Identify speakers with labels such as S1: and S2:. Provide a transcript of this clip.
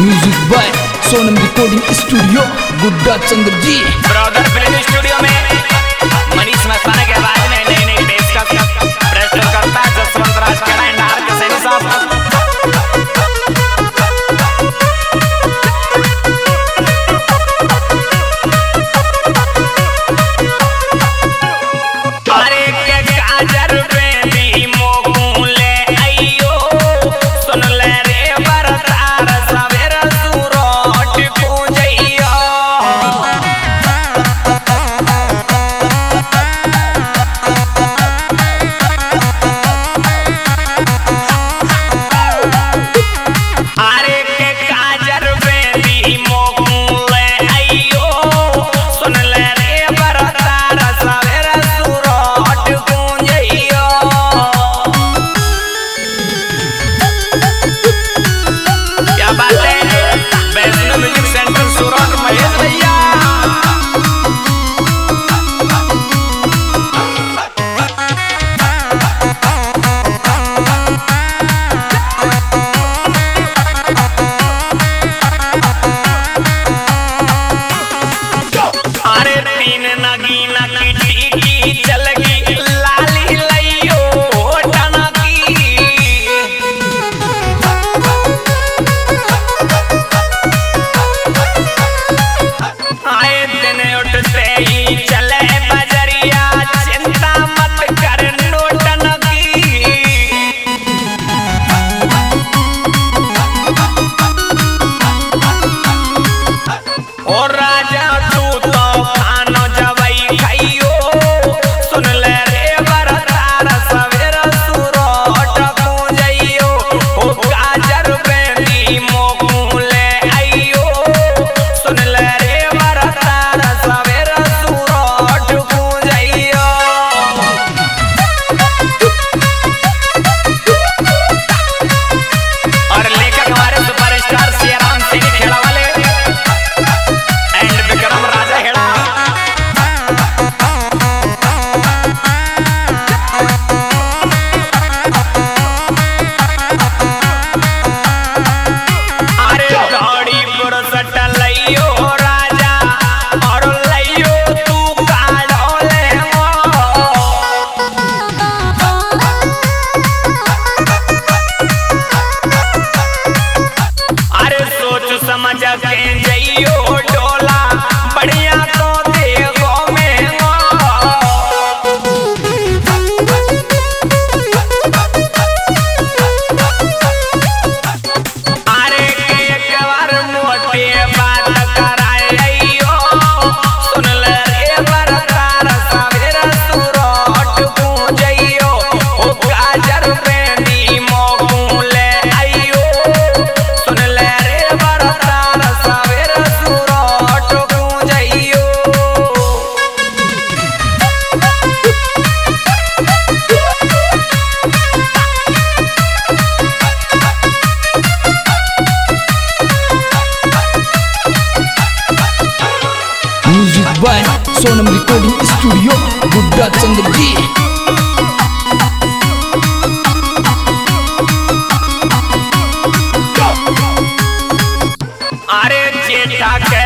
S1: music by Sonam recording studio Gudda Chandra ji
S2: broader film studio में Manish Mastana
S1: Tell Sonam recording studio Gudda Chandra ji
S2: अरे चेता के